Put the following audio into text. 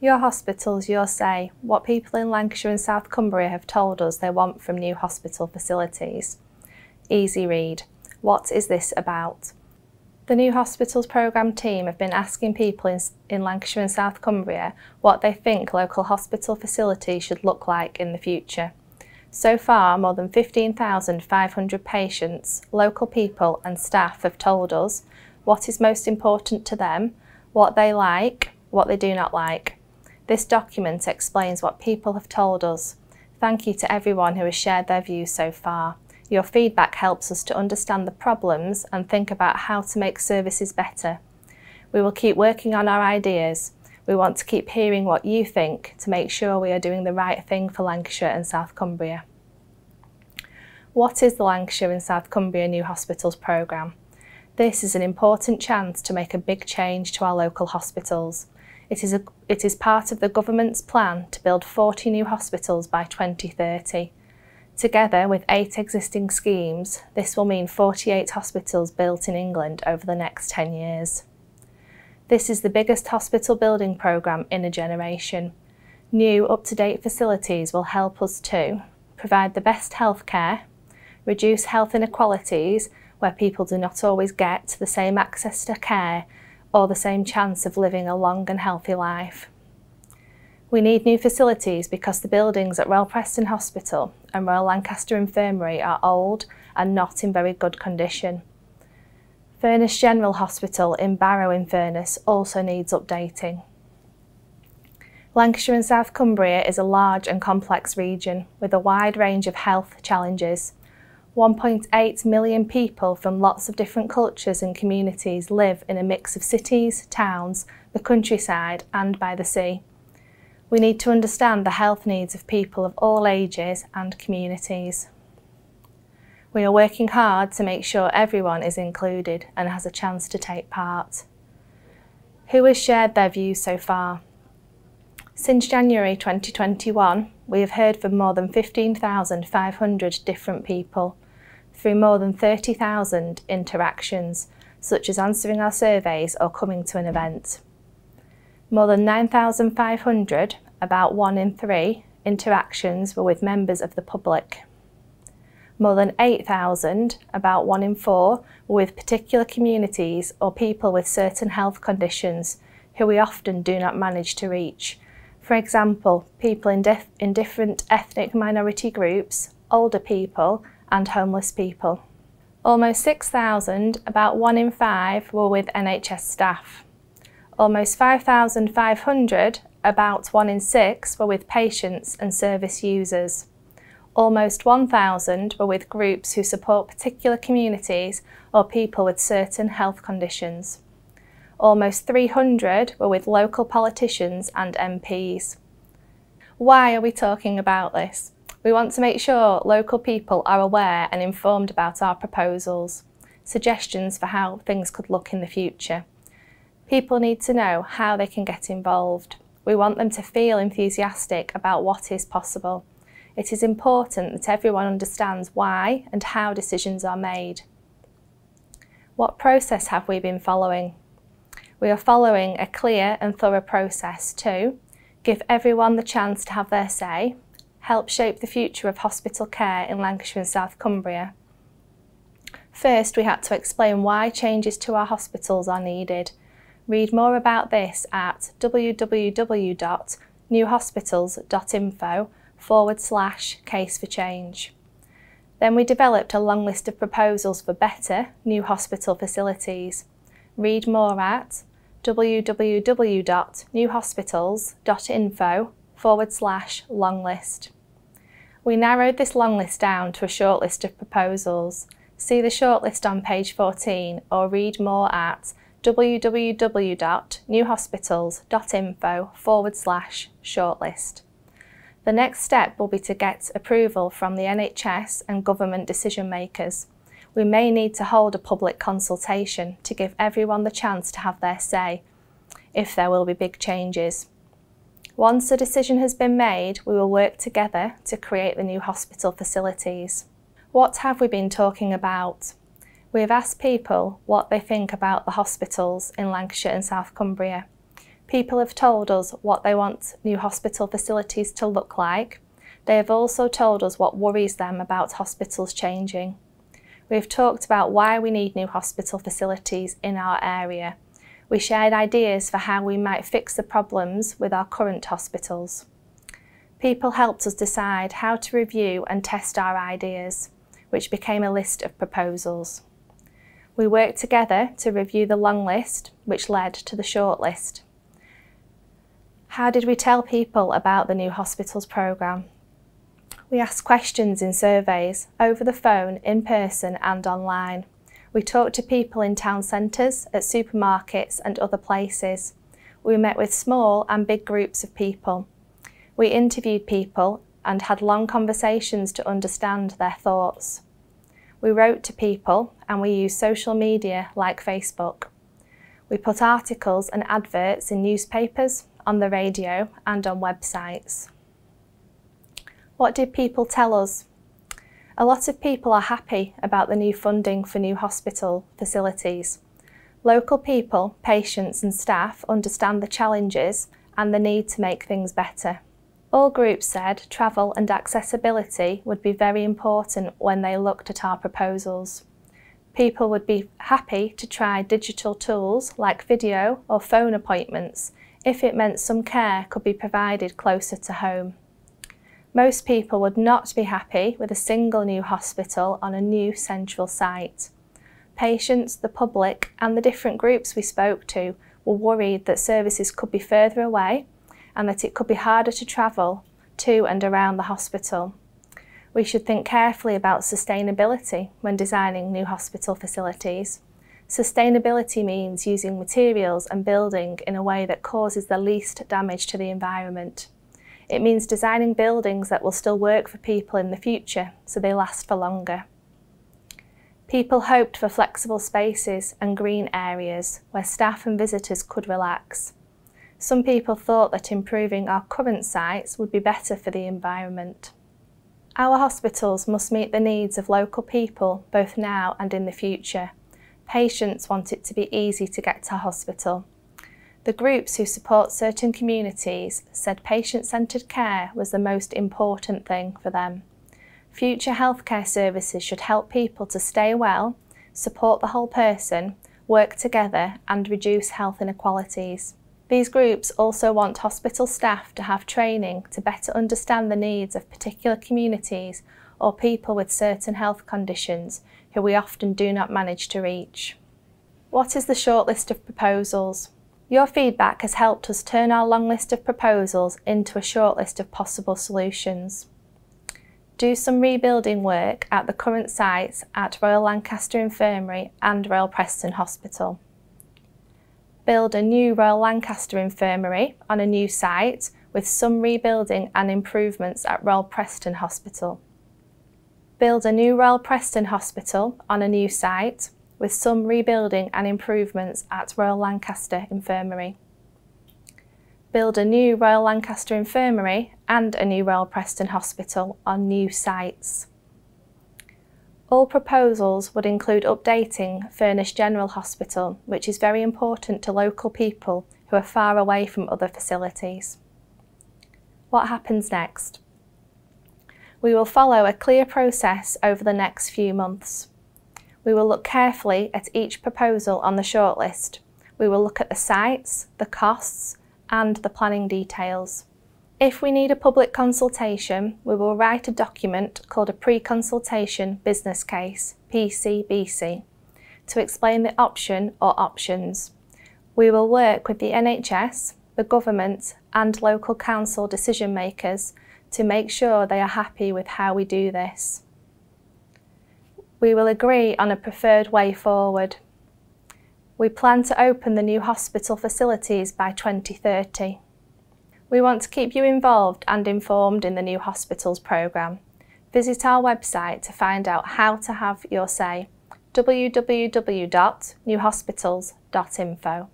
Your hospitals, your say, what people in Lancashire and South Cumbria have told us they want from new hospital facilities. Easy read. What is this about? The New Hospitals Programme team have been asking people in, in, Lancashire and South Cumbria what they think local hospital facilities should look like in the future. So far, more than 15,500 patients, local people and staff have told us what is most important to them, what they like, what they do not like. This document explains what people have told us. Thank you to everyone who has shared their views so far. Your feedback helps us to understand the problems and think about how to make services better. We will keep working on our ideas. We want to keep hearing what you think to make sure we are doing the right thing for Lancashire and South Cumbria. What is the Lancashire and South Cumbria New Hospitals programme? This is an important chance to make a big change to our local hospitals. It is, a, it is part of the government's plan to build 40 new hospitals by 2030. Together with eight existing schemes, this will mean 48 hospitals built in England over the next 10 years. This is the biggest hospital building programme in a generation. New up-to-date facilities will help us to provide the best healthcare, reduce health inequalities where people do not always get the same access to care or the same chance of living a long and healthy life. We need new facilities because the buildings at Royal Preston Hospital and Royal Lancaster Infirmary are old and not in very good condition. Furness General Hospital in Barrow in Furness also needs updating. Lancashire and South Cumbria is a large and complex region with a wide range of health challenges. 1.8 million people from lots of different cultures and communities live in a mix of cities, towns, the countryside and by the sea. We need to understand the health needs of people of all ages and communities. We are working hard to make sure everyone is included and has a chance to take part. Who has shared their views so far? Since January 2021, we have heard from more than 15,500 different people through more than 30,000 interactions, such as answering our surveys or coming to an event. More than 9,500, about one in three, interactions were with members of the public. More than 8,000, about one in four, were with particular communities or people with certain health conditions who we often do not manage to reach. For example, people in, in different ethnic minority groups, older people and homeless people. Almost 6,000, about one in five, were with NHS staff. Almost 5,500, about one in six, were with patients and service users. Almost 1,000 were with groups who support particular communities or people with certain health conditions. Almost 300 were with local politicians and MPs. Why are we talking about this? We want to make sure local people are aware and informed about our proposals, suggestions for how things could look in the future. People need to know how they can get involved. We want them to feel enthusiastic about what is possible. It is important that everyone understands why and how decisions are made. What process have we been following? We are following a clear and thorough process to give everyone the chance to have their say, help shape the future of hospital care in Lancashire and South Cumbria. First, we had to explain why changes to our hospitals are needed Read more about this at www.newhospitals.info forward slash case for change. Then we developed a long list of proposals for better new hospital facilities. Read more at www.newhospitals.info forward slash long list. We narrowed this long list down to a short list of proposals. See the shortlist on page 14 or read more at www.newhospitals.info forward slash shortlist. The next step will be to get approval from the NHS and government decision makers. We may need to hold a public consultation to give everyone the chance to have their say, if there will be big changes. Once a decision has been made, we will work together to create the new hospital facilities. What have we been talking about? We have asked people what they think about the hospitals in Lancashire and South Cumbria. People have told us what they want new hospital facilities to look like. They have also told us what worries them about hospitals changing. We have talked about why we need new hospital facilities in our area. We shared ideas for how we might fix the problems with our current hospitals. People helped us decide how to review and test our ideas, which became a list of proposals. We worked together to review the long list, which led to the short list. How did we tell people about the new hospitals programme? We asked questions in surveys, over the phone, in person and online. We talked to people in town centres, at supermarkets and other places. We met with small and big groups of people. We interviewed people and had long conversations to understand their thoughts. We wrote to people and we used social media like Facebook. We put articles and adverts in newspapers, on the radio and on websites. What did people tell us? A lot of people are happy about the new funding for new hospital facilities. Local people, patients and staff understand the challenges and the need to make things better. All groups said travel and accessibility would be very important when they looked at our proposals. People would be happy to try digital tools like video or phone appointments if it meant some care could be provided closer to home. Most people would not be happy with a single new hospital on a new central site. Patients, the public and the different groups we spoke to were worried that services could be further away and that it could be harder to travel to and around the hospital. We should think carefully about sustainability when designing new hospital facilities. Sustainability means using materials and building in a way that causes the least damage to the environment. It means designing buildings that will still work for people in the future so they last for longer. People hoped for flexible spaces and green areas where staff and visitors could relax. Some people thought that improving our current sites would be better for the environment. Our hospitals must meet the needs of local people both now and in the future Patients want it to be easy to get to hospital. The groups who support certain communities said patient-centred care was the most important thing for them. Future healthcare services should help people to stay well, support the whole person, work together and reduce health inequalities. These groups also want hospital staff to have training to better understand the needs of particular communities or people with certain health conditions who we often do not manage to reach. What is the shortlist of proposals? Your feedback has helped us turn our long list of proposals into a short list of possible solutions. Do some rebuilding work at the current sites at Royal Lancaster Infirmary and Royal Preston Hospital. Build a new Royal Lancaster Infirmary on a new site with some rebuilding and improvements at Royal Preston Hospital build a new Royal Preston Hospital on a new site with some rebuilding and improvements at Royal Lancaster Infirmary. Build a new Royal Lancaster Infirmary and a new Royal Preston Hospital on new sites. All proposals would include updating Furness General Hospital, which is very important to local people who are far away from other facilities. What happens next? We will follow a clear process over the next few months. We will look carefully at each proposal on the shortlist. We will look at the sites, the costs and the planning details. If we need a public consultation, we will write a document called a Pre-Consultation Business Case, PCBC, to explain the option or options. We will work with the NHS, the government and local council decision makers to make sure they are happy with how we do this. We will agree on a preferred way forward. We plan to open the new hospital facilities by 2030. We want to keep you involved and informed in the new hospitals programme. Visit our website to find out how to have your say www.newhospitals.info.